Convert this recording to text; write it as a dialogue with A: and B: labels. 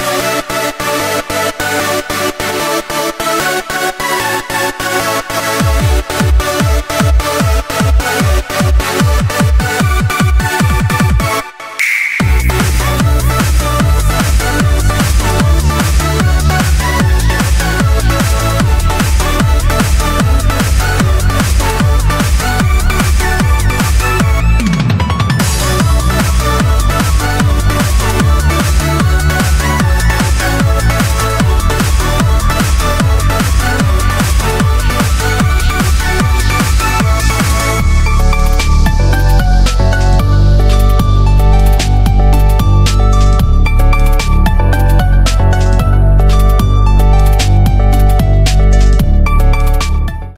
A: oh you.